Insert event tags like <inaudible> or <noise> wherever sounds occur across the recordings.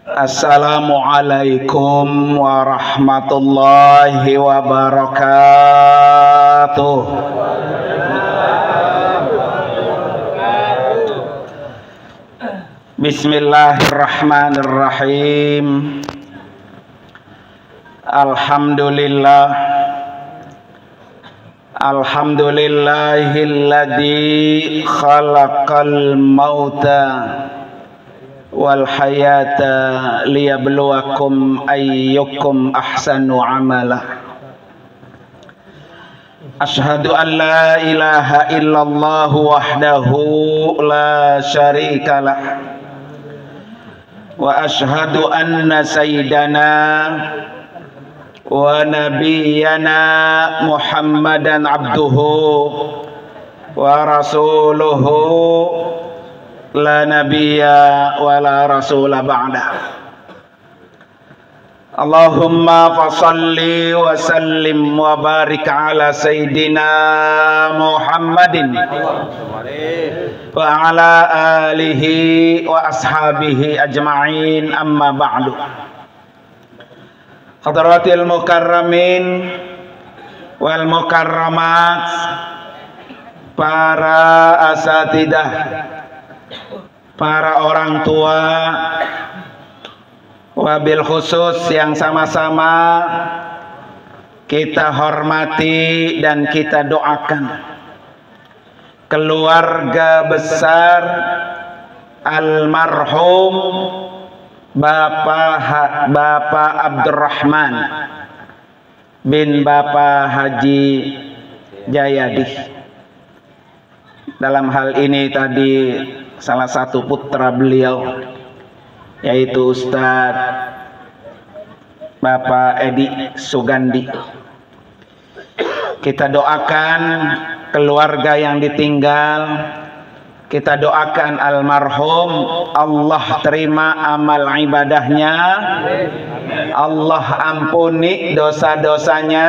Assalamualaikum warahmatullahi wabarakatuh. Bismillahirrahmanirrahim. Alhamdulillah. Alhamdulillahilladzi khalaqal mauta والحياة ليبلوكم أيكم أحسن عملا. أشهد أن لا إله إلا الله وحده لا شريك له. وأشهد أن سيدنا ونبينا محمدا عبده ورسوله لا نبي ولا رسول بعده. اللهم فصل وسلم وبارك على سيدنا محمد وعلى آله وأصحابه أجمعين. أما بعد حضرات المكرمين والمكرمات para asatidah para orang tua. Wabil khusus yang sama-sama kita hormati dan kita doakan. Keluarga besar almarhum Bapak Bapak Abdurrahman bin Bapak Haji Jayadi dalam hal ini tadi salah satu putra beliau yaitu Ustadz Bapak Edi Sugandi. Kita doakan keluarga yang ditinggal, kita doakan almarhum. Allah terima amal ibadahnya, Allah ampuni dosa-dosanya,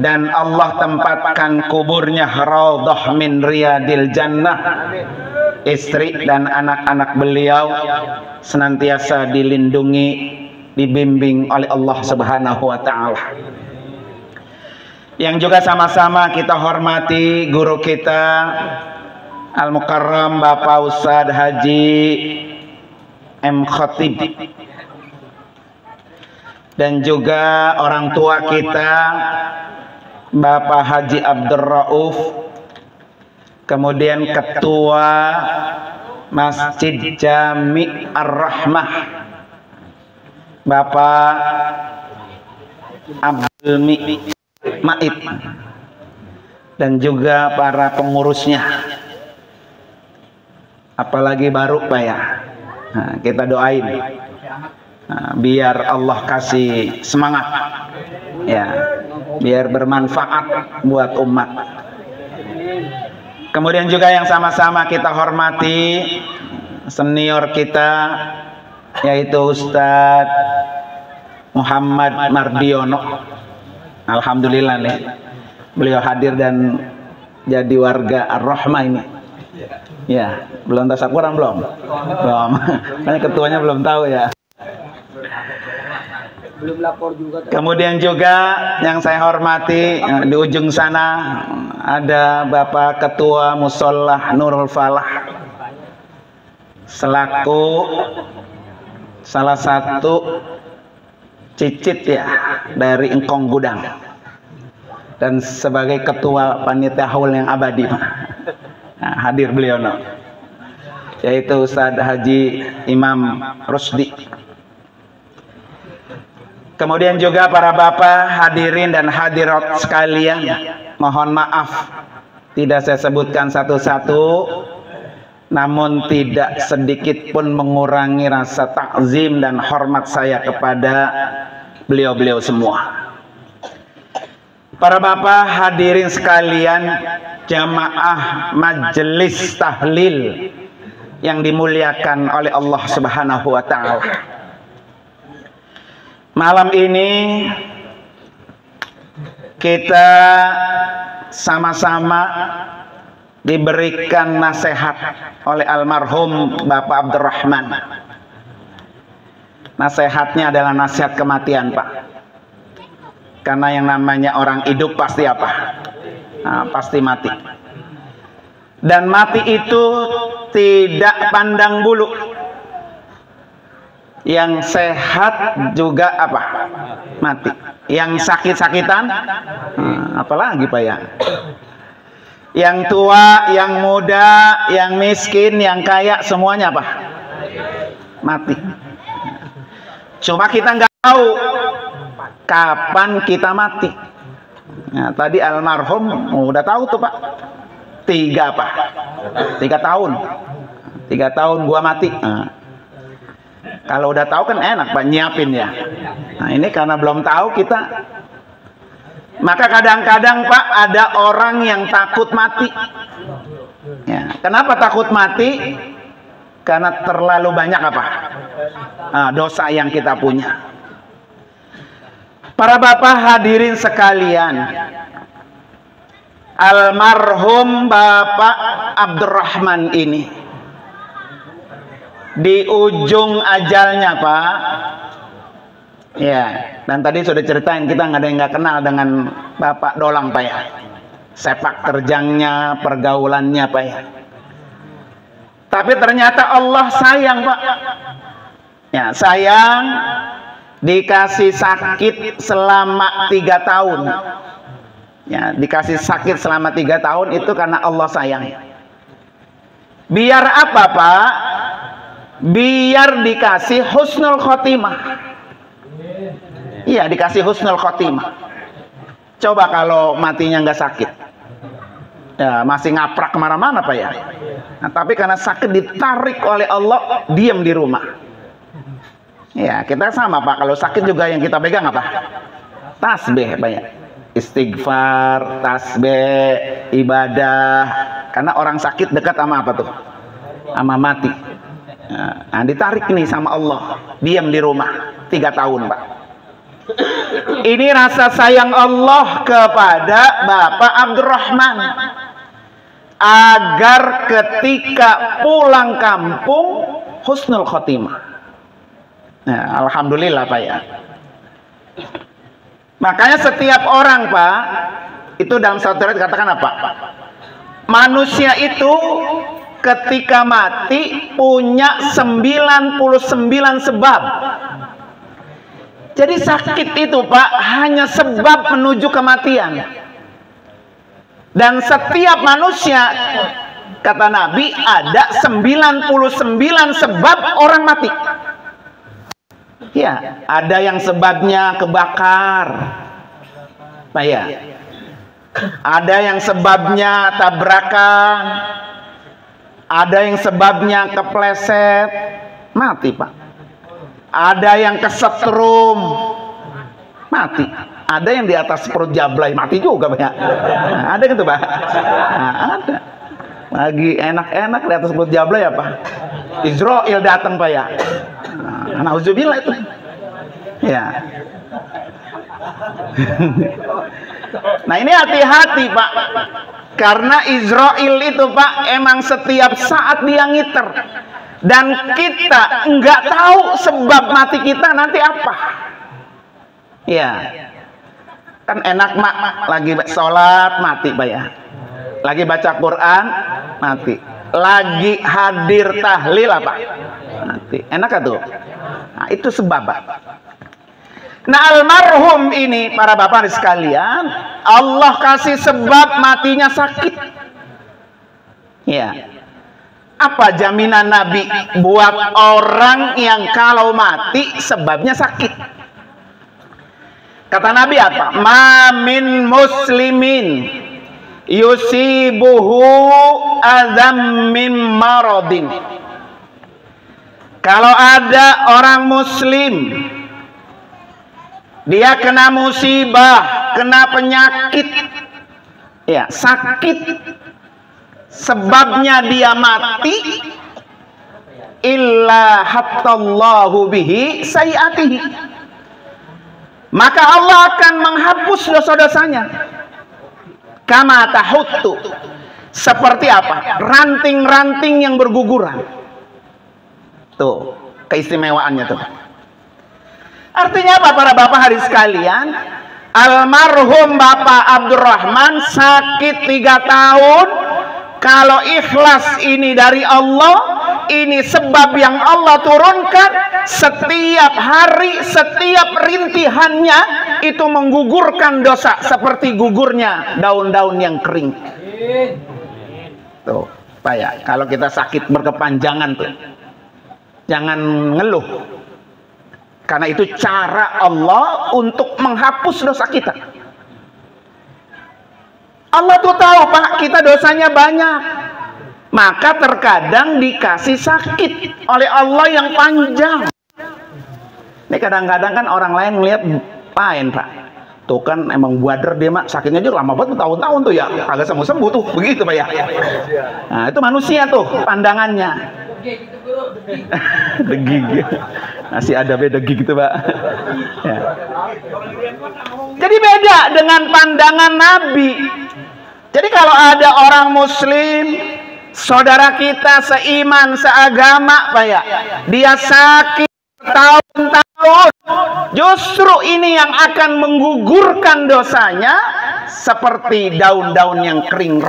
dan Allah tempatkan kuburnya raudhah min riyadil jannah istri dan anak-anak beliau senantiasa dilindungi dibimbing oleh Allah Subhanahu wa taala. Yang juga sama-sama kita hormati guru kita Al Mukarram Bapak Ustadz Haji M. Khatib. Dan juga orang tua kita Bapak Haji Abdul Rauf kemudian ketua Masjid Jami Ar-Rahmah Bapak Abdul Maid dan juga para pengurusnya. Apalagi baru Pak ya? Nah, kita doain nah, biar Allah kasih semangat ya biar bermanfaat buat umat kemudian juga yang sama-sama kita hormati senior kita yaitu Ustadz Muhammad Mardiono. Alhamdulillah nih beliau hadir dan jadi warga Ar-Rahmah ini. Ya belum tasakuran belum? Belum. <laughs> Karena ketuanya belum tahu ya belum lapor juga. Kemudian juga yang saya hormati di ujung sana ada Bapak Ketua Musolah Nurul Falah selaku salah satu cicit ya dari Engkong Gudang dan sebagai ketua panitia haul yang abadi nah, hadir beliau no. yaitu Ustadz Haji Imam Rusdi Kemudian juga para bapak hadirin dan hadirat sekalian, mohon maaf tidak saya sebutkan satu-satu, namun tidak sedikit pun mengurangi rasa takzim dan hormat saya kepada beliau-beliau semua. Para bapak hadirin sekalian, jamaah majelis tahlil yang dimuliakan oleh Allah Subhanahu wa taala. Malam ini kita sama-sama diberikan nasihat oleh almarhum Bapak Abdurrahman Nasihatnya adalah nasihat kematian, Pak. Karena yang namanya orang hidup pasti apa? Nah, pasti mati. Dan mati itu tidak pandang bulu. Yang sehat juga apa? Mati. Yang sakit-sakitan, hmm, apalagi Pak ya? Yang tua, yang muda, yang miskin, yang kaya, semuanya apa? Mati. Cuma kita nggak tahu kapan kita mati. Nah, tadi almarhum oh, udah tahu tuh pak. Tiga apa? Tiga tahun. Tiga tahun gua mati. Nah, kalau udah tahu kan enak pak nyiapin ya. Nah ini karena belum tahu kita. Maka kadang-kadang pak ada orang yang takut mati. Ya, kenapa takut mati? Karena terlalu banyak apa? Nah, dosa yang kita punya. Para bapak hadirin sekalian, almarhum Bapak Abdurrahman ini di ujung ajalnya Pak. Ya dan tadi sudah ceritain kita nggak ada yang nggak kenal dengan Bapak Dolang Pak ya. Sepak terjangnya pergaulannya Pak ya. Tapi ternyata Allah sayang Pak. Ya sayang dikasih sakit selama tiga tahun. Ya dikasih sakit selama tiga tahun itu karena Allah sayang. Biar apa pak biar dikasih husnul khotimah iya dikasih husnul khotimah coba kalau matinya nggak sakit ya masih ngaprak ke mana-mana pak ya nah, tapi karena sakit ditarik oleh Allah diam di rumah Ya, kita sama Pak. Kalau sakit juga yang kita pegang apa? Tasbih banyak. Istighfar, tasbih, ibadah. Karena orang sakit dekat sama apa tuh? Sama mati. Nah, ditarik nih sama Allah. Diam di rumah. Tiga tahun, Pak. Ini rasa sayang Allah kepada Bapak Abdurrahman agar ketika pulang kampung husnul khotimah Nah, Alhamdulillah Pak ya. Makanya setiap orang Pak, itu dalam satu katakan apa? Manusia itu ketika mati punya 99 sebab. Jadi sakit itu Pak hanya sebab menuju kematian. Dan setiap manusia kata Nabi ada 99 sebab orang mati. Ya, ada yang sebabnya kebakar. Pak ya. Ada yang sebabnya tabrakan. Ada yang sebabnya kepleset, mati, Pak. Ada yang kesetrum, mati. Ada yang di atas perut jablay, mati juga, Pak. Nah, ada gitu, Pak. Nah, ada. Lagi enak-enak di atas perut jablay apa? Israel datang, Pak ya. Nah, Nauzubillah itu. Ya. <laughs> nah ini hati-hati Pak. Karena Israel itu Pak emang setiap saat dia ngiter. Dan kita nggak tahu sebab mati kita nanti apa. Ya. Kan enak mak lagi sholat mati Pak ya. Lagi baca Quran mati. Lagi hadir tahlil apa? Mati. Enak gak tuh? Nah, itu sebab. Nah, almarhum ini para bapak sekalian, Allah kasih sebab matinya sakit. Ya. Apa jaminan Nabi buat orang yang kalau mati sebabnya sakit? Kata Nabi apa? Mamin muslimin yusibuhu azam min maradin kalau ada orang muslim dia kena musibah, kena penyakit, ya sakit, sebabnya dia mati, illa hattallahu bihi sayyatihi. Maka Allah akan menghapus dosa-dosanya. Kama tahuttu. Seperti apa? Ranting-ranting yang berguguran. Tuh, keistimewaannya tuh. Artinya apa para bapak hari sekalian? Almarhum Bapak Abdurrahman sakit tiga tahun. Kalau ikhlas ini dari Allah, ini sebab yang Allah turunkan. Setiap hari, setiap rintihannya itu menggugurkan dosa seperti gugurnya daun-daun yang kering. Tuh, Pak ya, kalau kita sakit berkepanjangan tuh, jangan ngeluh karena itu cara Allah untuk menghapus dosa kita. Allah tuh tahu Pak, kita dosanya banyak. Maka terkadang dikasih sakit oleh Allah yang panjang. Ini kadang-kadang kan orang lain melihat lain Pak. Tuh kan emang buader dia mak sakitnya aja lama banget tahun-tahun tuh ya. Agak sembuh-sembuh tuh. Begitu Pak ya. Nah, itu manusia tuh pandangannya. Degig. <laughs> Masih ada beda gitu Pak. Ya. Jadi beda dengan pandangan Nabi. Jadi kalau ada orang muslim saudara kita seiman seagama Pak ya, dia sakit tahun-tahun justru ini yang akan menggugurkan dosanya seperti daun-daun yang kering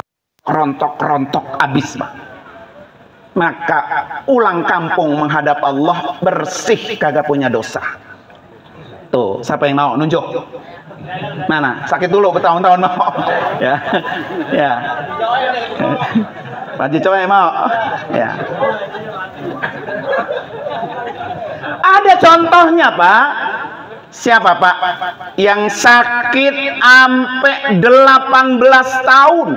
rontok-rontok habis Pak maka ulang kampung menghadap Allah bersih kagak punya dosa. Tuh siapa yang mau? Nunjuk. Mana? Sakit dulu bertahun-tahun mau. <laughs> Ya. Ya. <laughs> Pak yang mau. Ya. Ada contohnya Pak. Siapa Pak? Yang sakit sampai 18 tahun.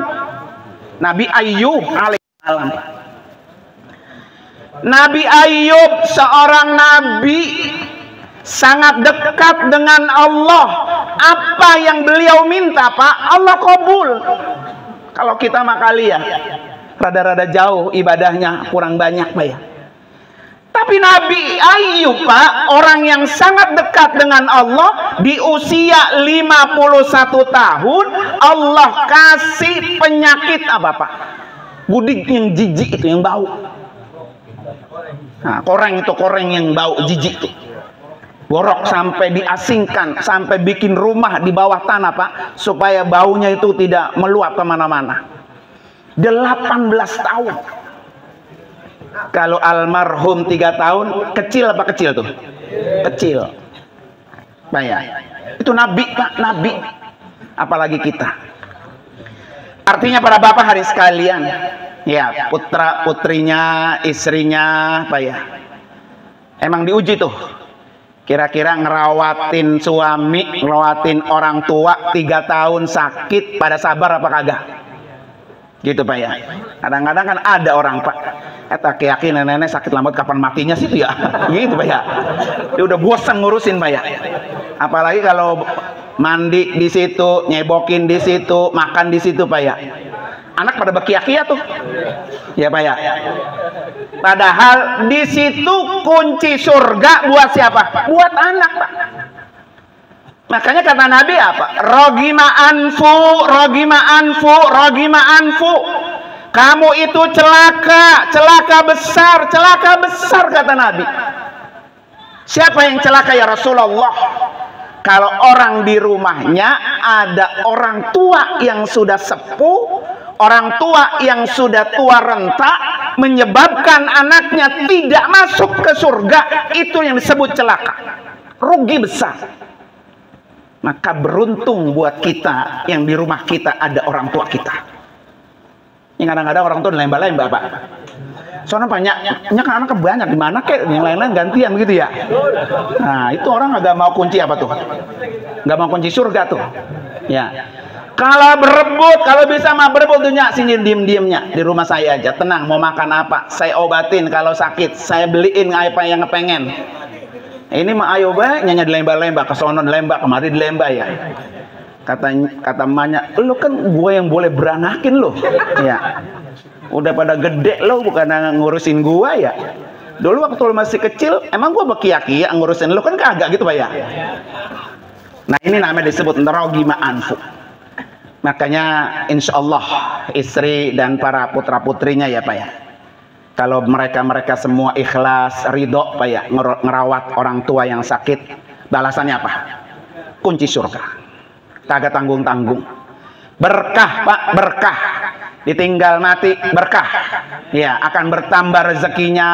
Nabi Ayub alaihissalam. Nabi Ayub seorang nabi sangat dekat dengan Allah. Apa yang beliau minta, Pak, Allah kabul. Kalau kita makali ya, rada-rada jauh ibadahnya kurang banyak, Pak ya. Tapi Nabi Ayub, Pak, orang yang sangat dekat dengan Allah di usia 51 tahun, Allah kasih penyakit apa, Pak? Budik yang jijik itu yang bau. Nah, koreng itu koreng yang bau jijik tuh. Borok sampai diasingkan, sampai bikin rumah di bawah tanah, Pak, supaya baunya itu tidak meluap ke mana-mana. 18 tahun. Kalau almarhum 3 tahun, kecil apa kecil tuh? Kecil. Ya. Itu nabi, Pak, nabi. Apalagi kita. Artinya para bapak hari sekalian, ya putra putrinya istrinya apa ya? Emang diuji tuh. Kira-kira ngerawatin suami ngerawatin orang tua tiga tahun sakit pada sabar apa kagak? Gitu pak ya. Kadang-kadang kan ada orang pak. Eta yakin nenek-nenek sakit lambat kapan matinya sih tuh ya? <laughs> Gitu pak ya. Dia udah bosan ngurusin pak ya. Apalagi kalau mandi di situ nyebokin di situ makan di situ pak ya anak pada berkia-kia tuh. Ya Pak ya. Padahal di situ kunci surga buat siapa? Buat anak Pak. Makanya kata Nabi apa? Rogima anfu, rogima anfu, rogima anfu. Kamu itu celaka, celaka besar, celaka besar kata Nabi. Siapa yang celaka ya Rasulullah? Kalau orang di rumahnya ada orang tua yang sudah sepuh, orang tua yang sudah tua renta menyebabkan anaknya tidak masuk ke surga itu yang disebut celaka. Rugi besar. Maka beruntung buat kita yang di rumah kita ada orang tua kita. Yang kadang-kadang orang tua lembah-lembah pak. Soalnya banyak banyak anak banyak di mana kek? Yang lain-lain gantian begitu ya. Nah itu orang agak mau kunci apa tuh? Nggak mau kunci surga tuh. Ya kalau berebut, kalau bisa mah berebut dunia sini diem-diemnya di rumah saya aja. Tenang, mau makan apa? Saya obatin kalau sakit. Saya beliin apa yang pengen. Ini mah ayo bae nyanyi di lembah-lembah ke sono di lembah kemari di lembah ya. Kata kata emaknya, "Lu kan gue yang boleh beranakin lo." Ya. Udah pada gede lo bukan ngurusin gua ya. Dulu waktu lo masih kecil, emang gua bekiaki ya ngurusin lo kan kagak gitu, Pak ya. Nah, ini namanya disebut nerogi ma'anfu. Makanya insya Allah istri dan para putra putrinya ya Pak ya. Kalau mereka-mereka semua ikhlas, ridho Pak ya, ngerawat orang tua yang sakit. Balasannya apa? Kunci surga. Kagak tanggung-tanggung. Berkah, Pak, berkah. Ditinggal mati berkah. Ya, akan bertambah rezekinya,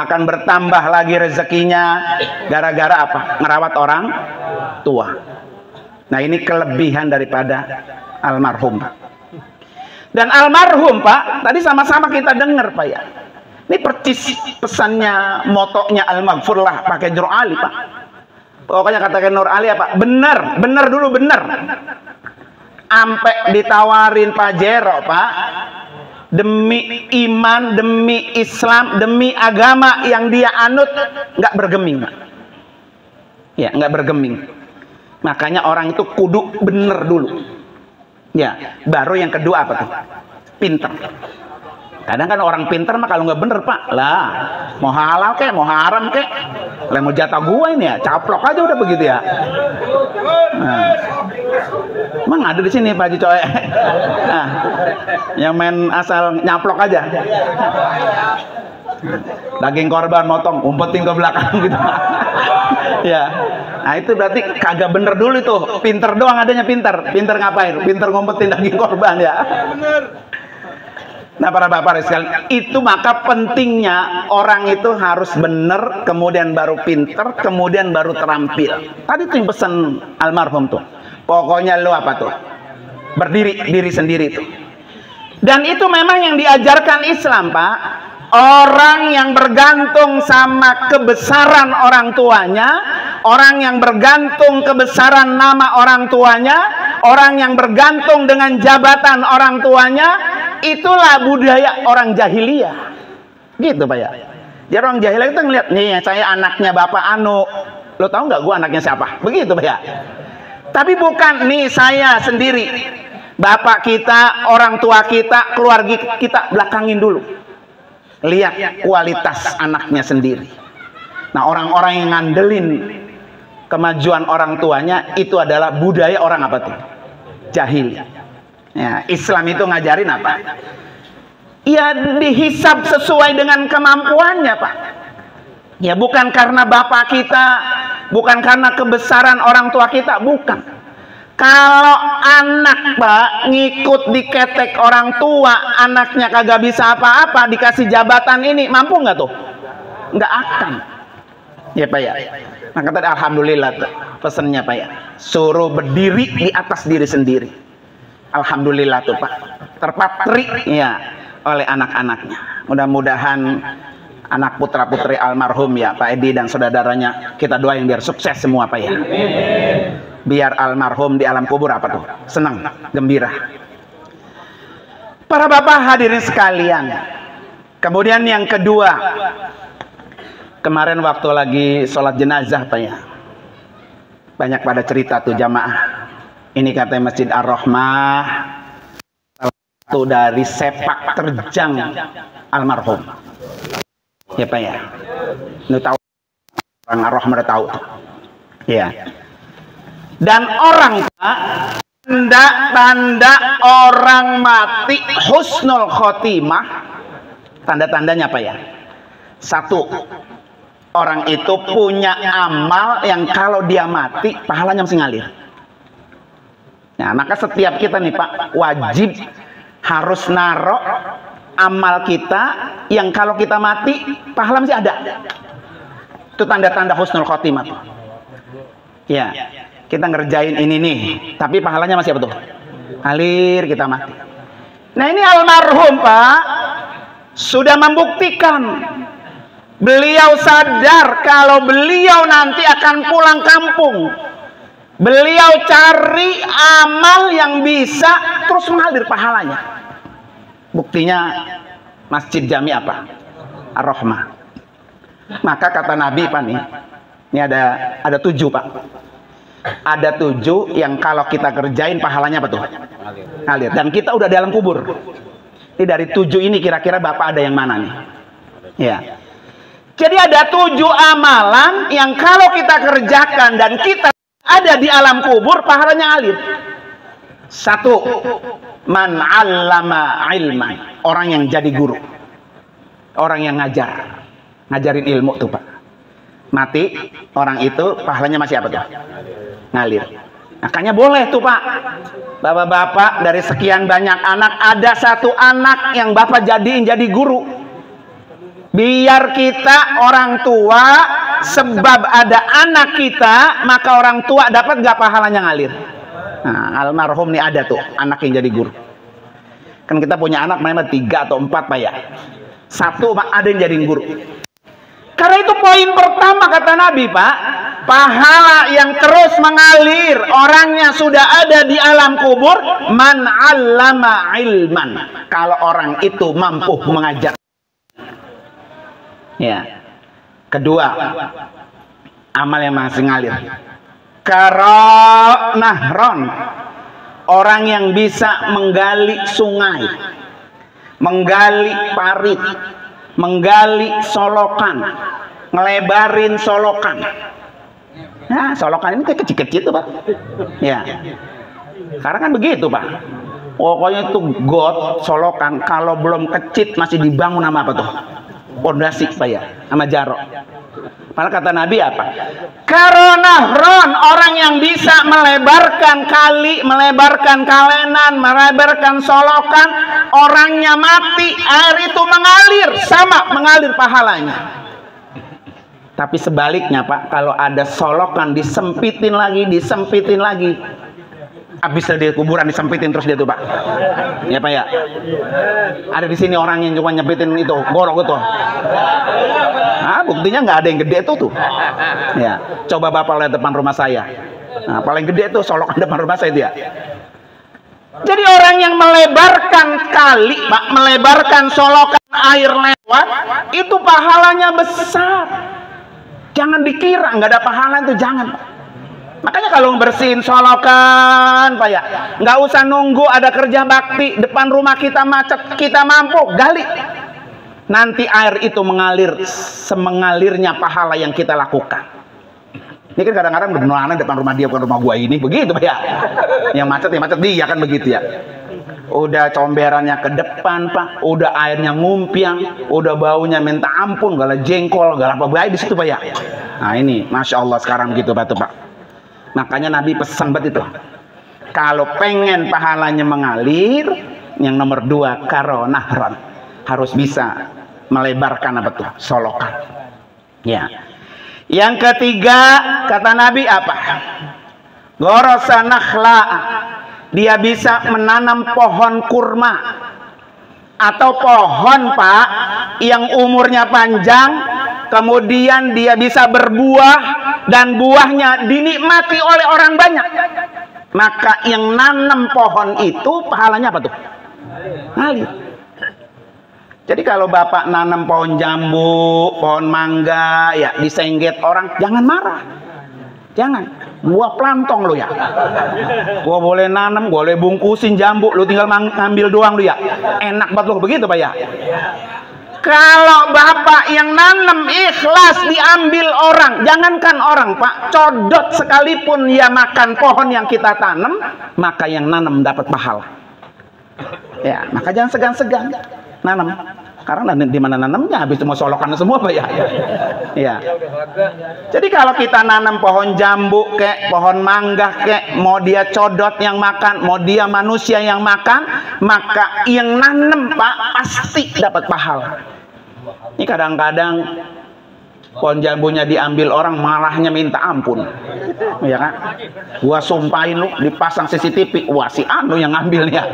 akan bertambah lagi rezekinya gara-gara apa? Merawat orang tua. Nah, ini kelebihan daripada almarhum. Dan almarhum, Pak, tadi sama-sama kita dengar, Pak ya. Ini percis pesannya, motonya al-maghfur lah pakai Nur Ali, Pak. Pokoknya katakan Nur Ali apa? Benar, benar dulu benar. Ampe ditawarin Pak Jero, Pak. Demi iman, demi Islam, demi agama yang dia anut, nggak bergeming, Pak. Ya, nggak bergeming. Makanya orang itu kudu bener dulu. Ya, baru yang kedua apa tuh? Pinter. Kadang kan orang pinter mah kalau nggak bener pak, lah mau halal kek, mau haram kek, lah mau jatah gua ini ya, caplok aja udah begitu ya. Nah. Emang ada di sini Pak Haji. <laughs> Nah, yang main asal nyaplok aja. Daging korban motong, umpetin ke belakang gitu. <laughs> ya. Nah itu berarti kagak bener dulu itu. Pinter doang adanya pinter. Pinter ngapain? Pinter ngumpetin daging korban ya. Bener. Nah para bapak sekalian, itu maka pentingnya orang itu harus benar, kemudian baru pinter, kemudian baru terampil. Tadi tuh yang pesan almarhum tuh. Pokoknya lo apa tuh? Berdiri diri sendiri tuh. Dan itu memang yang diajarkan Islam, Pak. Orang yang bergantung sama kebesaran orang tuanya, orang yang bergantung kebesaran nama orang tuanya, orang yang bergantung dengan jabatan orang tuanya, itulah budaya orang jahiliyah. Gitu Pak ya. Jadi orang jahiliyah itu ngeliat, nih saya anaknya Bapak Anu. Lo tau nggak gua anaknya siapa? Begitu Pak ya. Tapi bukan nih saya sendiri. Bapak kita, orang tua kita, keluarga kita belakangin dulu lihat kualitas anaknya sendiri. Nah, orang-orang yang ngandelin kemajuan orang tuanya itu adalah budaya orang apa tuh? Jahil. Ya, Islam itu ngajarin apa? Ya dihisap sesuai dengan kemampuannya, Pak. Ya bukan karena bapak kita, bukan karena kebesaran orang tua kita, bukan kalau anak pak ngikut diketek orang tua, anaknya kagak bisa apa-apa, dikasih jabatan ini, mampu nggak tuh? Nggak akan. Ya pak ya. Maka tadi alhamdulillah pesennya pak ya. Suruh berdiri di atas diri sendiri. Alhamdulillah tuh pak. Terpatri ya oleh anak-anaknya. Mudah-mudahan anak putra putri almarhum ya Pak Edi dan saudaranya kita doain biar sukses semua Pak ya biar almarhum di alam kubur apa tuh? Senang, gembira. Para bapak hadirin sekalian. Kemudian yang kedua, kemarin waktu lagi sholat jenazah Pak ya. Banyak pada cerita tuh jamaah. Ini katanya Masjid Ar-Rahmah satu dari sepak terjang almarhum. Ya Pak ya. Ini tahu orang Ar-Rahmah tahu. Ya dan orang tanda-tanda orang mati husnul khotimah. Tanda-tandanya apa ya? Satu orang itu punya amal yang kalau dia mati pahalanya mesti ngalir. Nah maka setiap kita nih pak wajib harus narok amal kita yang kalau kita mati pahala mesti ada. Itu tanda-tanda husnul khotimah ya kita ngerjain ini nih, tapi pahalanya masih apa tuh? Alir kita mati. Nah ini almarhum Pak sudah membuktikan beliau sadar kalau beliau nanti akan pulang kampung. Beliau cari amal yang bisa terus mengalir pahalanya. Buktinya masjid jami apa? Ar-Rahmah. Maka kata Nabi Pak nih, ini ada ada tujuh Pak ada tujuh yang kalau kita kerjain pahalanya apa tuh? Ngalir. Dan kita udah dalam kubur. Ini dari tujuh ini kira-kira Bapak ada yang mana nih? Ya. Jadi ada tujuh amalan yang kalau kita kerjakan dan kita ada di alam kubur pahalanya ngalir. Satu, man allama ilman. Orang yang jadi guru. Orang yang ngajar. Ngajarin ilmu tuh Pak. mati orang itu pahalanya masih apa tuh ngalir. Makanya boleh tuh pak. Bapak-bapak dari sekian banyak anak ada satu anak yang bapak jadiin jadi guru. Biar kita orang tua sebab ada anak kita maka orang tua dapat gak pahalanya ngalir? Nah, almarhum nih ada tuh anak yang jadi guru. Kan kita punya anak memang tiga atau empat pak ya. Satu ada yang jadi guru karena itu poin pertama kata Nabi Pak, pahala yang terus mengalir orangnya sudah ada di alam kubur man allama ilman. Kalau orang itu mampu mengajar. Ya. Kedua, amal yang masih ngalir. Karonahron. Orang yang bisa menggali sungai, menggali parit, menggali solokan, ngelebarin solokan. Nah, solokan ini kayak kecil-kecil tuh, Pak. Ya. Karena kan begitu, Pak. Pokoknya itu got, solokan, kalau belum kecil masih dibangun sama apa tuh? Pondasi, Pak ya, sama jaro. Malah kata Nabi apa? Karena ron orang yang bisa melebarkan kali, melebarkan kalenan, melebarkan solokan, orangnya mati, air itu mengalir, sama mengalir pahalanya. Tapi sebaliknya Pak, kalau ada solokan disempitin lagi, disempitin lagi, habis dari kuburan disempitin terus dia tuh pak. Ya pak ya? Ada di sini orang yang cuma nyepitin itu gorok itu. Ah buktinya nggak ada yang gede tuh tuh. Ya coba bapak lihat depan rumah saya. Nah, paling gede tuh solokan depan rumah saya dia jadi orang yang melebarkan kali pak melebarkan solokan air lewat itu pahalanya besar. Jangan dikira nggak ada pahala itu jangan. pak Makanya kalau bersihin solokan, Pak ya, nggak usah nunggu ada kerja bakti depan rumah kita macet, kita mampu gali. Nanti air itu mengalir semengalirnya pahala yang kita lakukan. Ini kan kadang-kadang benar depan rumah dia bukan rumah gua ini, begitu Pak ya. Yang macet yang macet dia kan begitu ya. Udah comberannya ke depan Pak, udah airnya ngumpiang, udah baunya minta ampun, gak jengkol, gak apa baik di situ Pak ya. Nah ini, masya Allah sekarang begitu Pak Pak. Makanya Nabi pesan banget itu. Kalau pengen pahalanya mengalir, yang nomor dua karonahron harus bisa melebarkan apa tuh solokan. Ya. Yang ketiga kata Nabi apa? Gorosa nakhla. Dia bisa menanam pohon kurma atau pohon pak yang umurnya panjang kemudian dia bisa berbuah dan buahnya dinikmati oleh orang banyak. Maka yang nanam pohon itu pahalanya apa tuh? Ngalir. Jadi kalau bapak nanam pohon jambu pohon mangga ya disengget orang jangan marah. Jangan. Buah plantong lo ya. Gua boleh nanam gua boleh bungkusin jambu lu tinggal ngambil doang lu ya. Enak banget lo begitu pak ya kalau bapak yang nanam ikhlas diambil orang. Jangankan orang pak. Codot sekalipun ya makan pohon yang kita tanam maka yang nanam dapat pahala. Ya maka jangan segan-segan. Nanam karena di mana nanamnya? Habis semua solokan semua Pak. Ya. ya. Jadi kalau kita nanam pohon jambu kek, pohon mangga kek, mau dia codot yang makan, mau dia manusia yang makan, maka yang nanam Pak pasti dapat pahala. Ini kadang-kadang pohon jambunya diambil orang marahnya minta ampun. Ya kan? Gua sumpahin lu dipasang CCTV wah si anu yang ngambil ya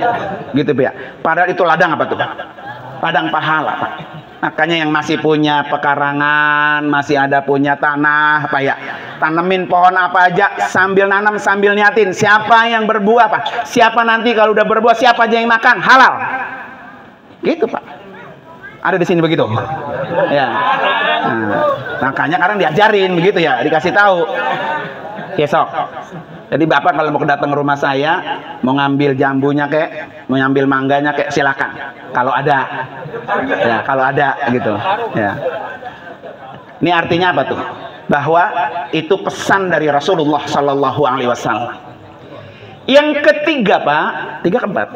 gitu ya padahal itu ladang apa tuh padang pahala. Makanya yang masih punya pekarangan, masih ada punya tanah, Pak ya. Tanemin pohon apa aja sambil nanam sambil niatin. Siapa yang berbuah, Pak? Siapa nanti kalau udah berbuah, siapa aja yang makan? Halal. Gitu, Pak. Ada di sini begitu. Ya. Nah, makanya kadang diajarin begitu ya, dikasih tahu. Besok jadi bapak kalau mau datang ke rumah saya, mau ngambil jambunya kayak, mau ngambil mangganya kayak silakan. Kalau ada, ya kalau ada gitu. Ya. Ini artinya apa tuh? Bahwa itu pesan dari Rasulullah Sallallahu Alaihi Wasallam. Yang ketiga pak, tiga keempat,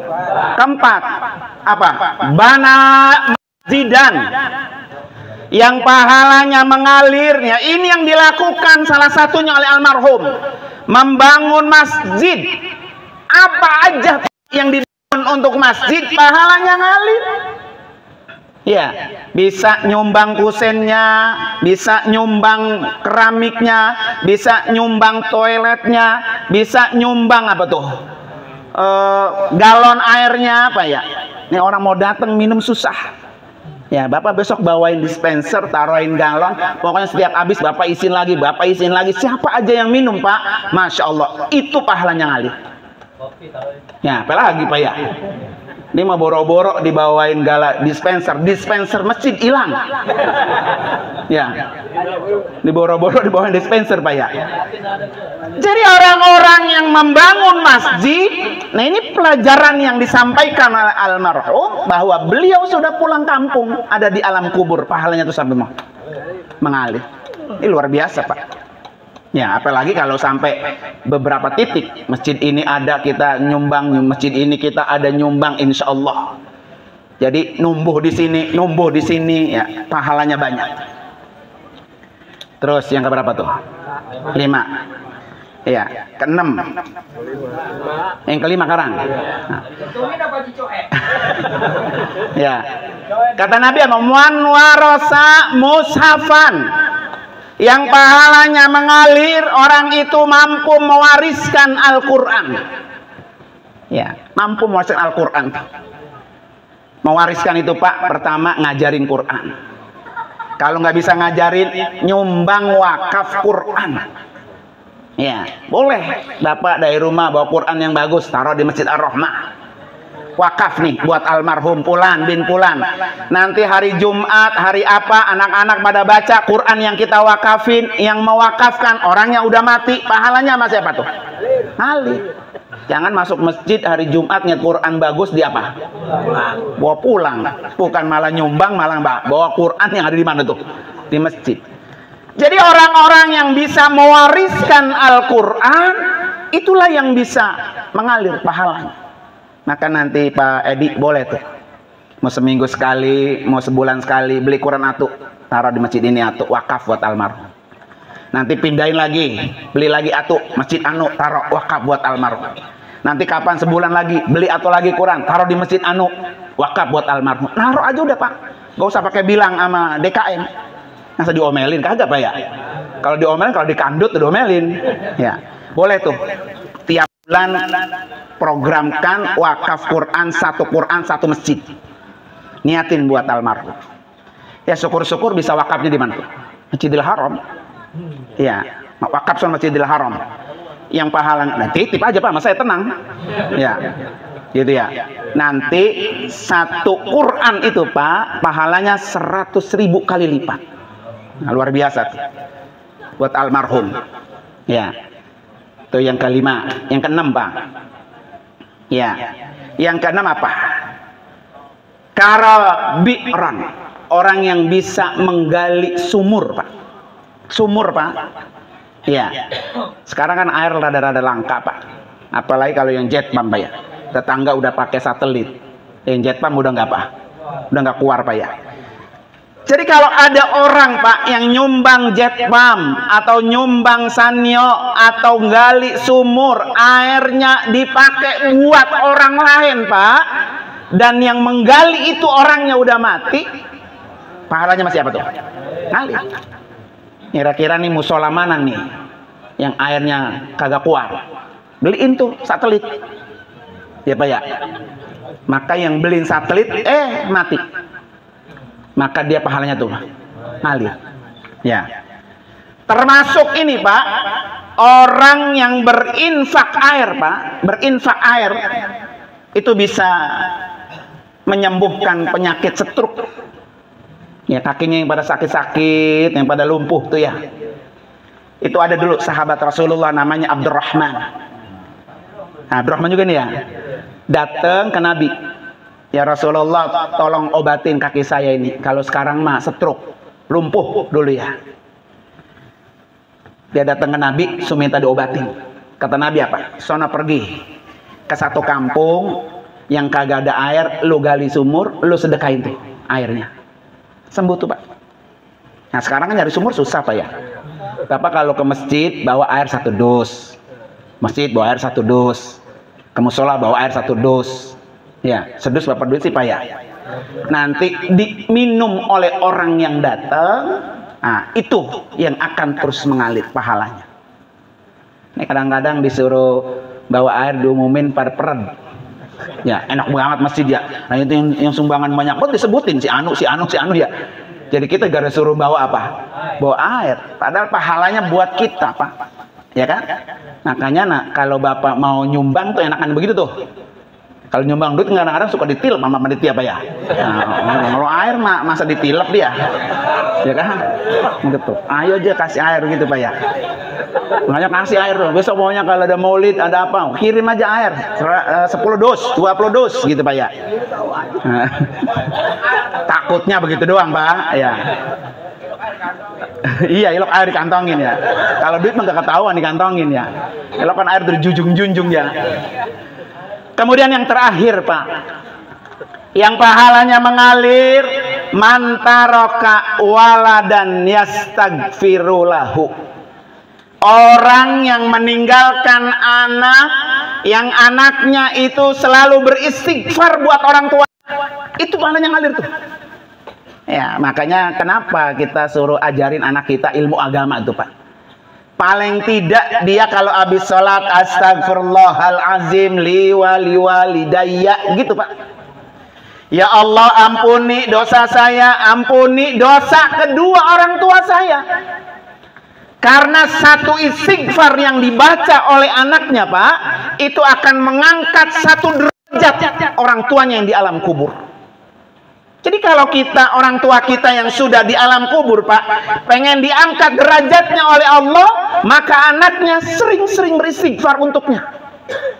keempat apa? Bana masjidan. yang pahalanya mengalirnya ini yang dilakukan salah satunya oleh almarhum membangun masjid. Apa aja yang dibangun untuk masjid pahalanya ngalir. Ya bisa nyumbang kusennya bisa nyumbang keramiknya bisa nyumbang toiletnya bisa nyumbang apa tuh? E, galon airnya apa ya? Ini orang mau datang minum susah Ya, Bapak besok bawain dispenser, taruhin galon, pokoknya setiap habis Bapak isin lagi, Bapak isin lagi. Siapa aja yang minum, Pak? Masya Allah, itu pahalanya ngalir. Ya, apa lagi, Pak ya? Ini mau boro-boro dibawain gala dispenser, dispenser masjid hilang. Ya. Di boro-boro dibawain dispenser, Pak ya. Jadi orang-orang yang membangun masjid, nah ini pelajaran yang disampaikan oleh almarhum bahwa beliau sudah pulang kampung, ada di alam kubur, pahalanya itu sampai mengalir. Ini luar biasa, Pak. Ya, apalagi kalau sampai beberapa titik masjid ini ada kita nyumbang, masjid ini kita ada nyumbang, insya Allah. Jadi numbuh di sini, numbuh di sini, ya pahalanya banyak. Terus yang keberapa tuh? Lima. Ya, keenam. Yang kelima karang. Nah. <laughs> ya. Kata Nabi apa? Warosa mushafan yang pahalanya mengalir orang itu mampu mewariskan Al-Quran. Ya mampu mewariskan Al-Quran. Mewariskan itu Pak pertama ngajarin Quran. Kalau nggak bisa ngajarin nyumbang wakaf Quran. Ya boleh. Bapak dari rumah bawa Quran yang bagus taruh di Masjid Ar-Rahmah wakaf nih buat almarhum Pulan bin Pulan. Nanti hari Jumat, hari apa anak-anak pada baca Quran yang kita wakafin, yang mewakafkan orangnya udah mati, pahalanya masih apa tuh? Ali. Jangan masuk masjid hari Jumat nyet Quran bagus di apa? Bawa pulang, bukan malah nyumbang, malah bawa Quran yang ada di mana tuh? Di masjid. Jadi orang-orang yang bisa mewariskan Al-Quran, itulah yang bisa mengalir pahalanya. Maka nanti Pak Edi boleh tuh. Mau seminggu sekali, mau sebulan sekali beli Quran atu, taruh di masjid ini atu, wakaf buat almarhum. Nanti pindahin lagi, beli lagi atu, masjid anu, taruh wakaf buat almarhum. Nanti kapan sebulan lagi beli atau lagi Quran, taruh di masjid anu, wakaf buat almarhum. Naruh aja udah Pak. Gak usah pakai bilang sama DKM. Masa diomelin kagak Pak ya? Kalau diomelin, kalau dikandut diomelin. Ya, boleh tuh. Bulan programkan wakaf Quran satu Quran satu masjid. Niatin buat almarhum. Ya syukur-syukur bisa wakafnya di mana? Masjidil Haram. Ya wakaf sama Masjidil Haram. Yang pahala nah titip aja Pak mas saya tenang. Ya gitu ya. Nanti satu Quran itu Pak pahalanya seratus ribu kali lipat. Nah, luar biasa tuh. buat almarhum. Ya itu yang kelima yang keenam Pak Ya. Yang keenam apa? Karabiran. Orang yang bisa menggali sumur, Pak. Sumur, Pak. Ya. Sekarang kan air rada-rada langka, Pak. Apalagi kalau yang jet pump, Pak ya. Tetangga udah pakai satelit. Yang jet pump udah nggak, Pak. Udah nggak keluar, Pak ya. Jadi kalau ada orang Pak yang nyumbang jet pump atau nyumbang sanyo atau gali sumur airnya dipakai buat orang lain Pak dan yang menggali itu orangnya udah mati pahalanya masih apa tuh? Ngali. Kira-kira nih musola mana nih yang airnya kagak kuat? Beliin tuh satelit. Ya Pak ya. Maka yang beliin satelit eh mati maka dia pahalanya tuh ngalir. Ya. Termasuk ini pak orang yang berinfak air pak berinfak air itu bisa menyembuhkan penyakit setruk. Ya kakinya yang pada sakit-sakit yang pada lumpuh tuh ya. Itu ada dulu sahabat Rasulullah namanya Abdurrahman. Nah, Abdurrahman juga nih ya. Datang ke Nabi Ya Rasulullah tolong obatin kaki saya ini. Kalau sekarang mah setruk, lumpuh dulu ya. Dia datang ke Nabi, minta diobatin. Kata Nabi apa? Sona pergi ke satu kampung yang kagak ada air, lu gali sumur, lu sedekain tuh airnya. Sembuh tuh pak. Nah sekarang kan nyari sumur susah Pak ya. Bapak kalau ke masjid bawa air satu dus. Masjid bawa air satu dus. Ke musola bawa air satu dus. Ya, sedus Bapak duit sih ya. Nanti diminum oleh orang yang datang, nah itu yang akan terus mengalir pahalanya. Ini kadang-kadang disuruh bawa air diumumin per peren. Ya, enak banget masjid ya. Nah itu yang, yang sumbangan banyak pun disebutin si Anu, si Anu, si Anu ya. Jadi kita gara suruh bawa apa? Bawa air. Padahal pahalanya buat kita, Pak. Ya kan? Makanya nah, kalau Bapak mau nyumbang tuh enakan begitu tuh. Kalau nyumbang duit kadang-kadang suka ditil sama panitia Pak ya. Nah, kalau air mah masa ditilep dia. Ya kan? Gitu. Ayo aja kasih air gitu Pak ya. Makanya kasih air tuh. Besok pokoknya kalau ada maulid, ada apa, kirim aja air. 10 eh, dos, 20 dos gitu Pak ya. <laughs> Takutnya begitu doang Pak. Ya. <laughs> iya, ilok air dikantongin ya. Kalau duit mah gak ketahuan dikantongin ya. Ilok kan air dari junjung-junjung ya. Kemudian yang terakhir Pak, yang pahalanya mengalir mantaroka waladan yastagfirulahu. Orang yang meninggalkan anak yang anaknya itu selalu beristighfar buat orang tua itu pahalanya ngalir tuh. Ya, makanya kenapa kita suruh ajarin anak kita ilmu agama itu, Pak paling tidak dia kalau habis sholat astagfirullahalazim liwali walidayya gitu pak. Ya Allah ampuni dosa saya ampuni dosa kedua orang tua saya. Karena satu istighfar yang dibaca oleh anaknya pak itu akan mengangkat satu derajat orang tuanya yang di alam kubur jadi kalau kita orang tua kita yang sudah di alam kubur Pak pengen diangkat derajatnya oleh Allah maka anaknya sering-sering beristighfar untuknya.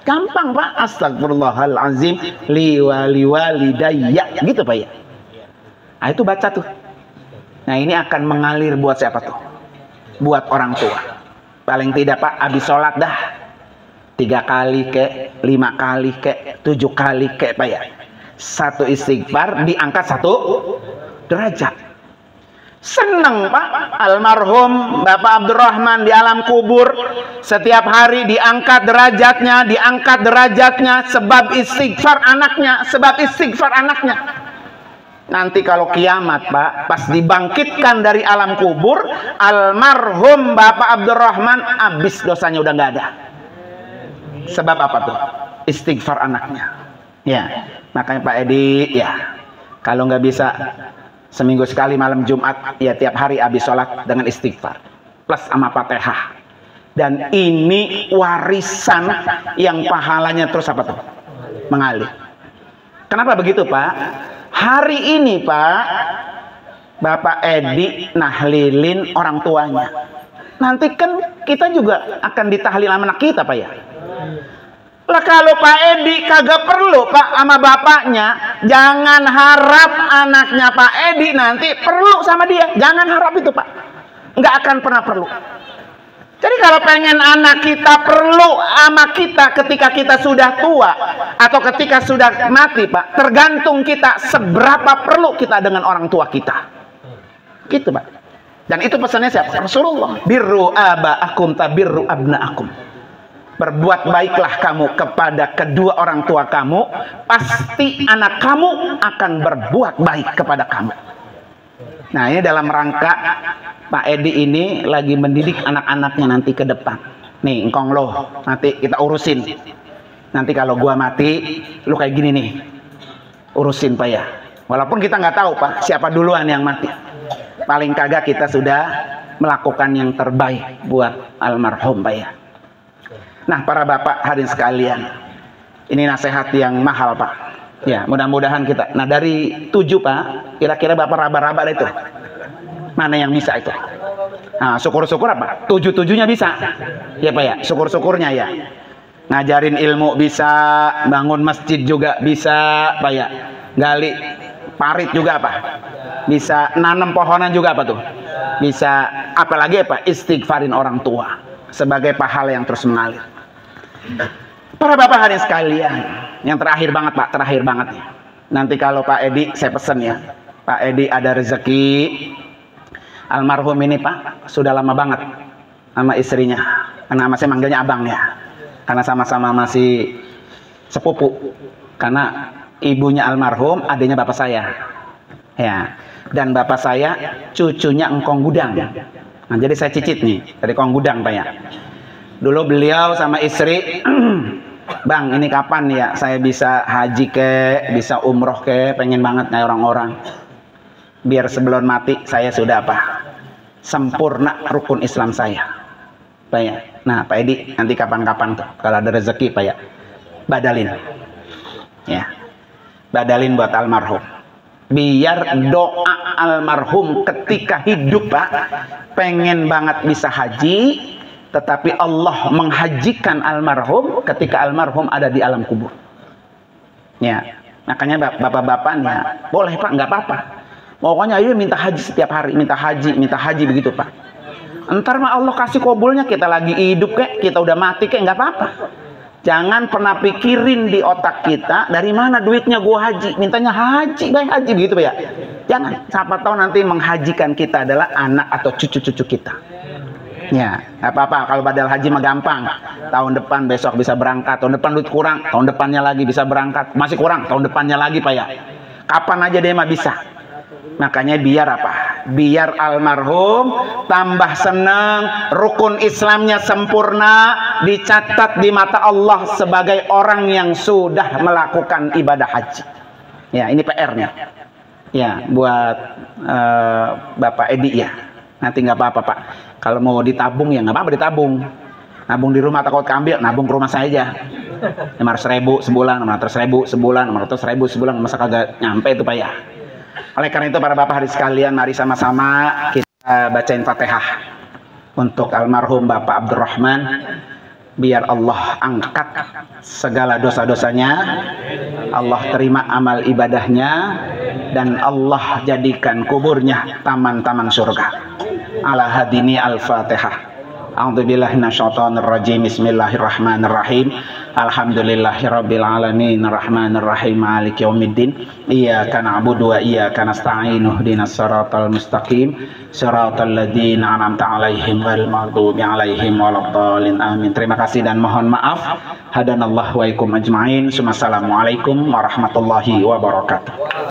Gampang Pak. Astagfirullahalazim liwa walidayya gitu Pak ya. Nah itu baca tuh. Nah ini akan mengalir buat siapa tuh? Buat orang tua. Paling tidak Pak habis sholat dah. Tiga kali ke, lima kali ke, tujuh kali ke Pak ya satu istighfar diangkat satu derajat. Senang Pak, almarhum Bapak Abdurrahman di alam kubur setiap hari diangkat derajatnya, diangkat derajatnya sebab istighfar anaknya, sebab istighfar anaknya. Nanti kalau kiamat Pak, pas dibangkitkan dari alam kubur, almarhum Bapak Abdurrahman habis dosanya udah nggak ada. Sebab apa tuh? Istighfar anaknya. Ya, makanya Pak Edi, ya kalau nggak bisa seminggu sekali malam Jumat, ya tiap hari habis sholat dengan istighfar plus sama fatihah. Dan ini warisan yang pahalanya terus apa tuh? Mengalir. Kenapa begitu Pak? Hari ini Pak, Bapak Edi nahlilin orang tuanya. Nanti kan kita juga akan ditahlil anak kita Pak ya. Lah kalau Pak Edi kagak perlu Pak sama bapaknya, jangan harap anaknya Pak Edi nanti perlu sama dia. Jangan harap itu Pak. Nggak akan pernah perlu. Jadi kalau pengen anak kita perlu sama kita ketika kita sudah tua atau ketika sudah mati Pak, tergantung kita seberapa perlu kita dengan orang tua kita. Gitu Pak. Dan itu pesannya siapa? Rasulullah. Birru aba akum tabirru abna akum berbuat baiklah kamu kepada kedua orang tua kamu, pasti anak kamu akan berbuat baik kepada kamu. Nah, ini dalam rangka Pak Edi ini lagi mendidik anak-anaknya nanti ke depan. Nih, engkong lo, nanti kita urusin. Nanti kalau gua mati, lu kayak gini nih. Urusin Pak ya. Walaupun kita nggak tahu Pak, siapa duluan yang mati. Paling kagak kita sudah melakukan yang terbaik buat almarhum Pak ya. Nah, para bapak hadirin sekalian, ini nasihat yang mahal, Pak. Ya, mudah-mudahan kita. Nah, dari tujuh, Pak, kira-kira bapak raba-raba itu. Mana yang bisa itu? Nah, syukur-syukur apa? Tujuh-tujuhnya bisa. Ya, Pak ya, syukur-syukurnya ya. Ngajarin ilmu bisa, bangun masjid juga bisa, Pak ya. Gali parit juga apa? Bisa nanam pohonan juga apa tuh? Bisa apalagi apa? Istighfarin orang tua sebagai pahala yang terus mengalir. Para bapak hari sekalian, yang terakhir banget Pak, terakhir banget ya. Nanti kalau Pak Edi, saya pesen ya, Pak Edi ada rezeki, almarhum ini Pak sudah lama banget sama istrinya. Karena masih manggilnya abang ya. Karena sama-sama masih sepupu. Karena ibunya almarhum, adanya bapak saya. Ya. Dan bapak saya cucunya engkong gudang. Nah, jadi saya cicit nih dari kong gudang Pak ya. Dulu beliau sama istri <clears throat> Bang, ini kapan ya saya bisa haji ke, bisa umroh ke, pengen banget kayak orang-orang. Biar sebelum mati saya sudah apa? Sempurna rukun Islam saya. Pak ya. Nah, Pak Edi, nanti kapan-kapan tuh kalau ada rezeki Pak ya. Badalin. Ya. Badalin buat almarhum. Biar doa almarhum ketika hidup Pak pengen banget bisa haji, tetapi Allah menghajikan almarhum ketika almarhum ada di alam kubur. Ya, makanya bapak-bapaknya boleh pak, nggak apa-apa. Pokoknya ayo minta haji setiap hari, minta haji, minta haji begitu pak. Entar mah Allah kasih kabulnya kita lagi hidup kek, kita udah mati kek nggak apa-apa. Jangan pernah pikirin di otak kita dari mana duitnya gua haji, mintanya haji, baik haji begitu ya. Jangan, siapa tahu nanti menghajikan kita adalah anak atau cucu-cucu kita. Ya, apa-apa kalau badal haji mah gampang. Tahun depan besok bisa berangkat, tahun depan duit kurang, tahun depannya lagi bisa berangkat, masih kurang, tahun depannya lagi Pak ya. Kapan aja dia mah bisa. Makanya biar apa? Biar almarhum tambah senang, rukun Islamnya sempurna, dicatat di mata Allah sebagai orang yang sudah melakukan ibadah haji. Ya, ini PR-nya. Ya, buat uh, Bapak Edi ya. Nanti nggak apa-apa Pak kalau mau ditabung ya nggak apa-apa ditabung. Nabung di rumah takut kambil, nabung ke rumah saya aja. 500 ribu sebulan, 600 ribu sebulan, 600 ribu sebulan, masa kagak nyampe itu Pak ya. Oleh karena itu para bapak hari sekalian, mari sama-sama kita bacain Fatihah untuk almarhum Bapak Abdurrahman biar Allah angkat segala dosa-dosanya. Allah terima amal ibadahnya. Dan Allah jadikan kuburnya taman-taman surga. Ala hadini al-fatihah A'udzu minasyaitonir rajim. Bismillahirrahmanirrahim. Alhamdulillahirabbil alamin arrahmanir rahim maliki yaumiddin. Iyyaka na'budu wa iyyaka nasta'in ihdinas siratal mustaqim. Siratal ladzina an'amta 'alaihim ghairil maghdubi 'alaihim waladdallin. Amin. Terima kasih dan mohon maaf. Hadanallahu wa ikum ajmain. Wassalamualaikum warahmatullahi wabarakatuh.